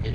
Oh,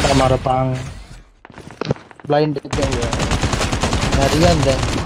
kamar pang blinded ya. Harian dan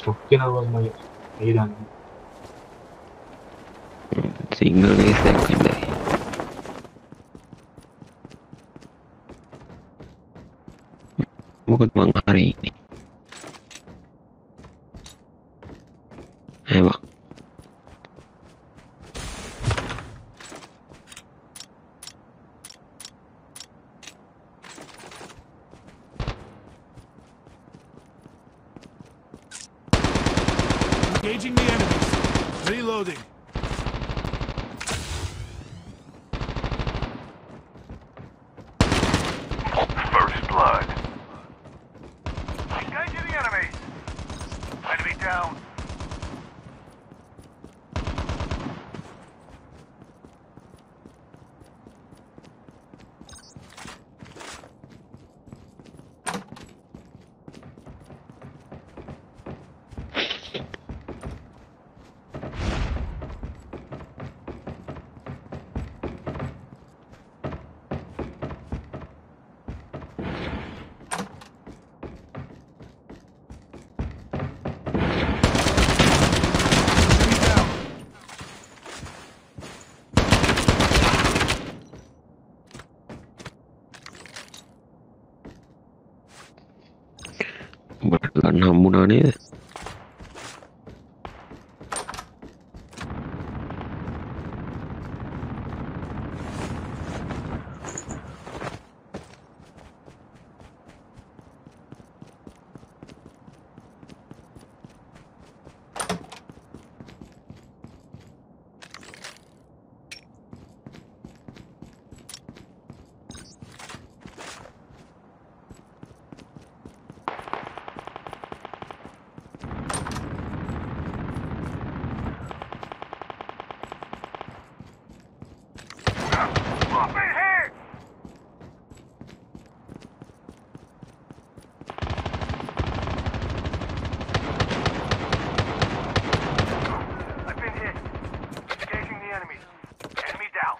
സൊക്കിനാവാൻ മയിലാണ് single second Bukod mga hari Engaging the enemies. Reloading. First blood. Engaging the enemy. Enemy down. Enemy down. Berlan hambunan ini. Up in here. I've been hit. Engaging the enemies. Enemy down.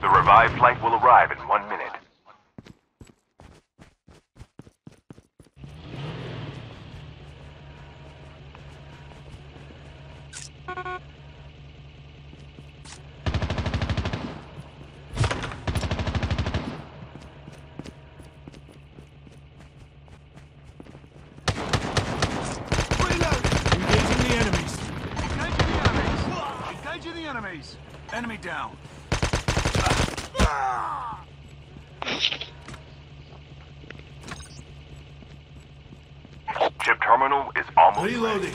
The revived flight will arrive in one minute. Reload. Engaging the enemies. Engaging the enemies. Engaging the enemies. Enemy down. Chip terminal is almost Reloading.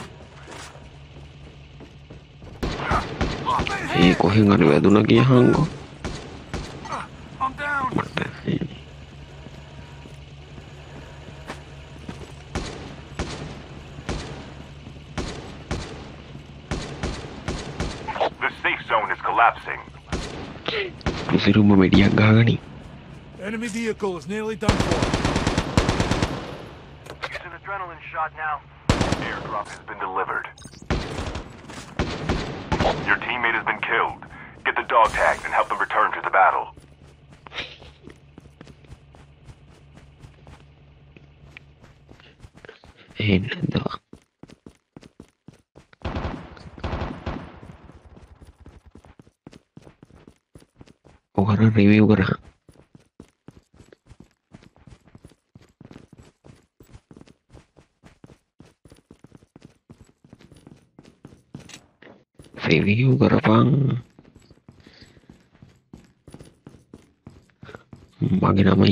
Coge nga rivedo na kihango. I'm down. Mata, eh. The safe zone is collapsing. Kusiru mamediya gagani. Enemy vehicle is nearly done for. Use an adrenaline shot now. Airdrop has been delivered. Your teammate has been killed. Get the dog tags and help them return to the battle. Hey, dog. वो कर रहा review कर review gerbang bagi nama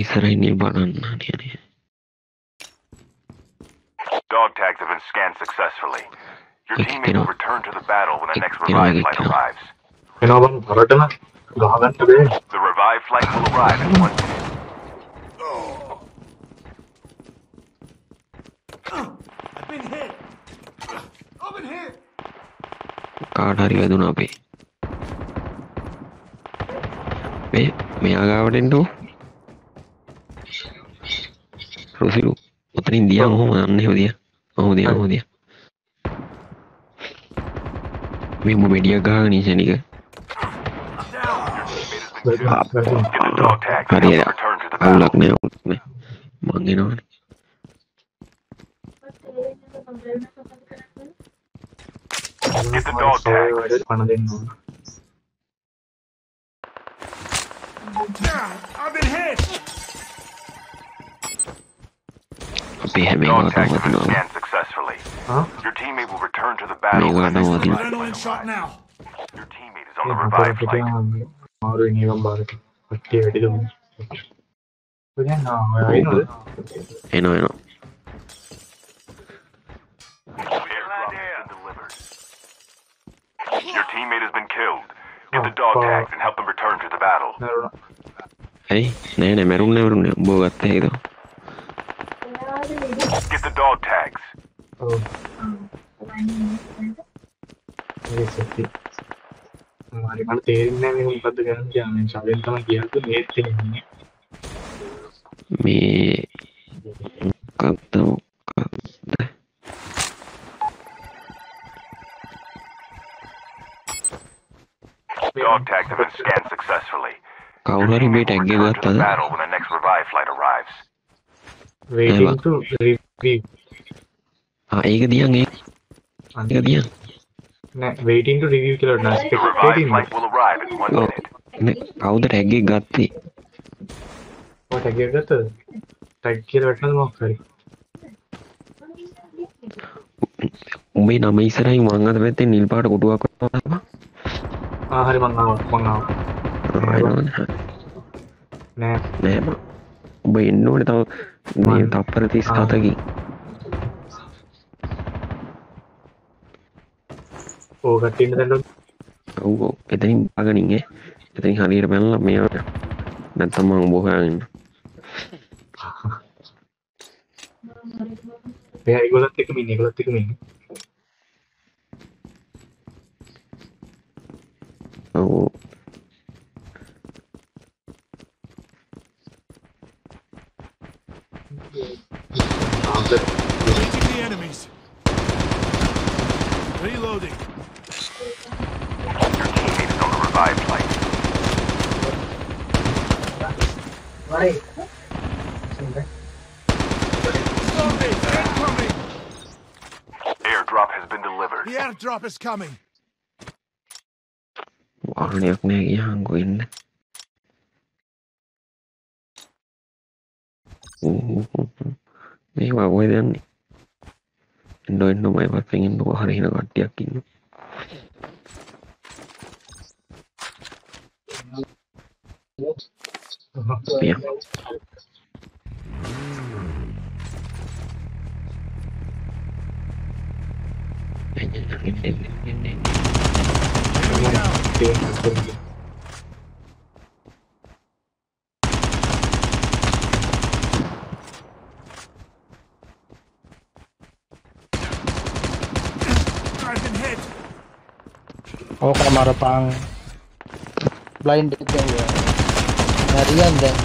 Dog tags have been scanned successfully. Your team will return to the battle when the next revive flight arrives. The revive flight will arrive in one හරි වැදුන අපේ. මේ මෙයා ගාවටෙන්ටෝ රොසිලු ඔතනින් දිය හොම යන්න හොදිය ඔහු දිය හොදිය මෙම මෙඩිය ගාගනී ශනික හරි අවුලක් නෑ මංගෙනවනේ Get the dog tag. I've been hit. Be hit me with successfully. Huh? Your teammate will return to the battle. No, no, no, no. now. Your teammate is on the revive flight. ಅವರು ನೀವು ಬಾರಕ್ಕೆ ಹೊಟ್ಟೆ teammate has been killed. Get the dog tags and help them return to the battle. Hey, നേരെ മെറൂൺ nee, ബോഗത്തെ ഇതോ Get the dog tags. Oh. Yes, okay. हमारे हमारी met एंगे बार पता battle when the next revive flight arrives. Waiting to retrieve. हाँ एक दिया एक एक दिया ना waiting to review කියලා නා spectating flight will arrive in one oh, minute. නේ කවුද ටැග් එක ගත්තේ? ඔය ටැග් එක ගත්තද? ටැග් කියලා වැටෙනද මොකක් හරි? උඹේ නම ඉස්සරහින් මං අද පැත්තේ නිල් පාට කොටුවක් වත්තා ආ හරි මං ආවා මං ආවා නෑම ඔබ එන්න ඕන තව මේ තප්පර තිස් හතකි ඕකටන්න දැ ඔවෝ එතනින් අගනින්ගේ එතනි හරිර පැල්ල මේට නැත්තම බොහයන්න ඒගොලත් එක මිනි ගොලත් එක මිනි ඔවෝ. Um, but... The enemies. Reloading. Your teammate on a revive flight. Right. Airdrop has been delivered. The airdrop is coming. Wow, liệt này cái hàng quyền. මේ වගෝය දන්නේ එඩොෙන් නොමයි පත්ෙන් බො හරිහින කට්ටයක් ඉන්න. Yeah. Oh kamar pang blinded ya ya. Nariyan dan.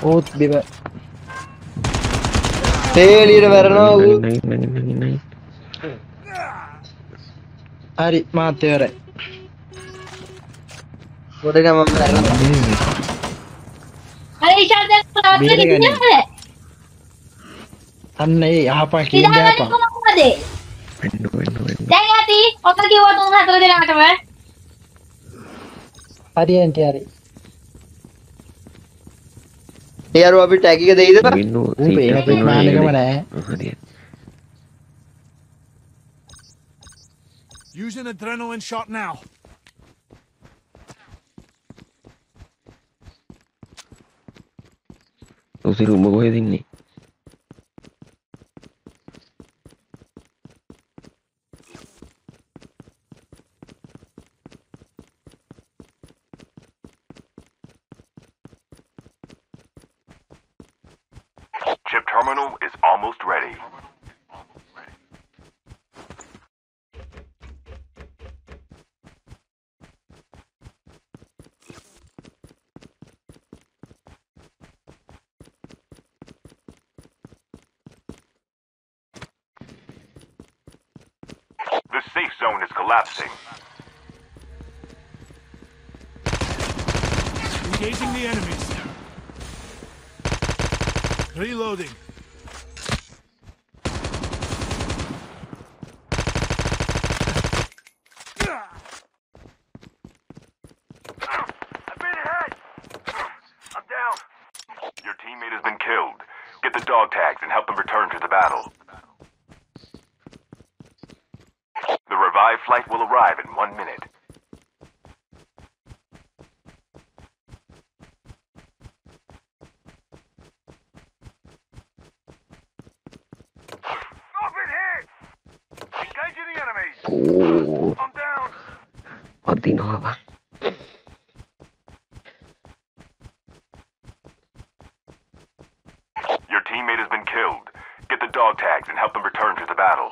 Oh tiba. Teliir varano. Ari matevare. ഉടനെ Tidak ada. തന്നെ ആപ്പാക്കി වෙන්න වෙන්න වෙන්න. දැන් ඇති? ඔක කිව්වා තුන් හතර දෙනාටම? හරි ඇන්ටි හරි. ඒරු අපි ටැග් එක දෙයිද? වෙන්න ඌ පේන ප්‍රඥානකම නෑ හරි Use an adrenaline shot now. උසිරු උඹ කොහෙද ඉන්නේ terminal is almost ready. The safe zone is collapsing. Engaging the enemies. Reloading. and help them return to the battle.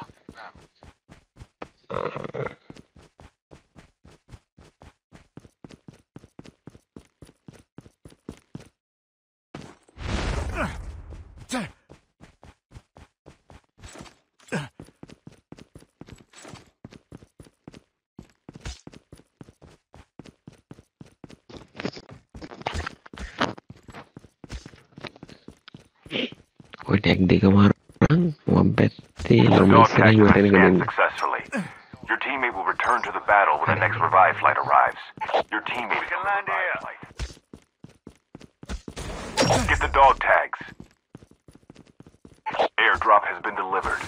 Guambete, lo más serio tiene que. Your teammate will return to the battle when the next revive flight arrives. Your teammate is on land air. Get the dog tags. Airdrop has been delivered.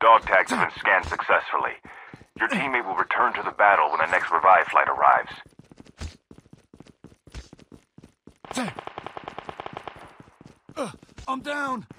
Dog tags have been scanned successfully. Your teammate will return to the battle when the next revive flight arrives. I'm down.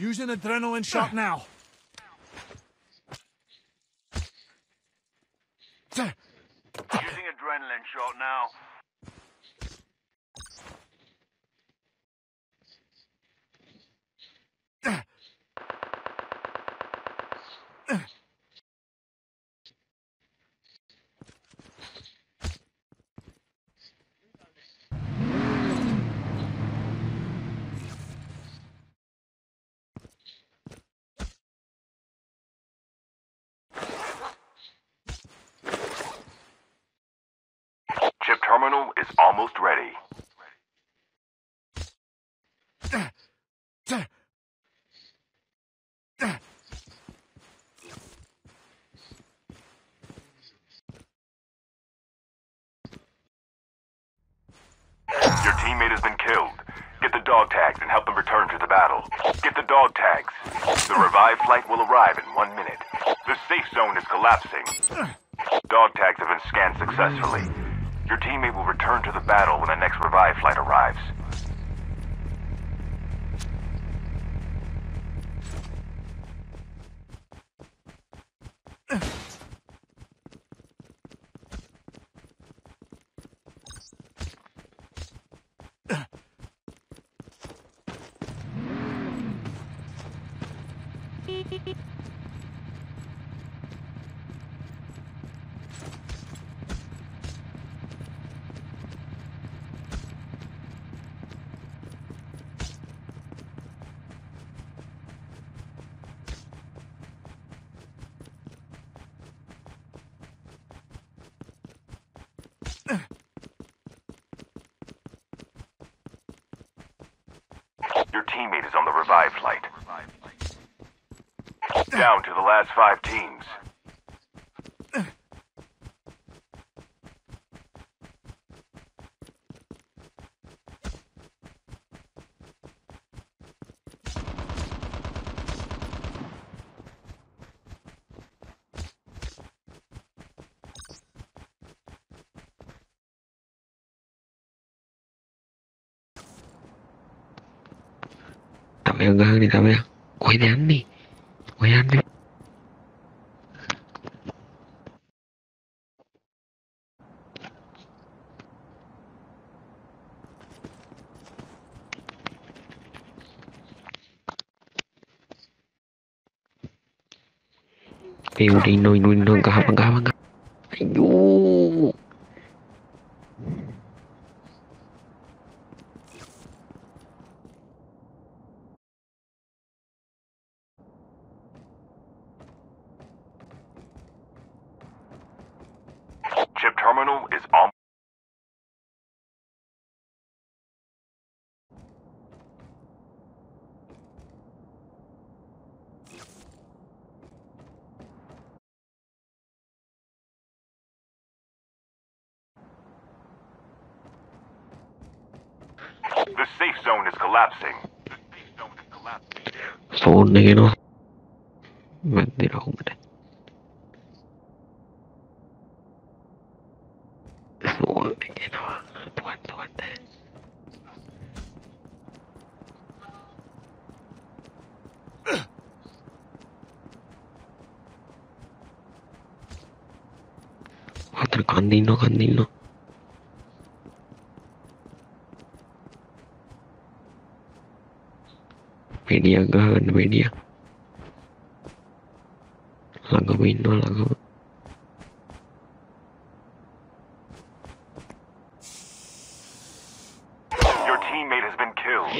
Use an adrenaline shot now. Using adrenaline shot now. Terminal is almost ready. Your teammate has been killed. Get the dog tags and help them return to the battle. Get the dog tags. The revived flight will arrive in one minute. The safe zone is collapsing. Dog tags have been scanned successfully. Teammate will return to the battle when the next revive flight arrives. Your teammate is on the revive flight. Down to the last five teams. enggak ditamel kue dan ăn đi. dan đi nuôi nuôi nuôi noy noy gahap gahap gahap. Ayu terminal is on. The safe zone is collapsing. The safe zone is collapsing. Phone này nó Mà đi đâu Media gan, media. Lagu Wino, lagu. Your teammate has been killed.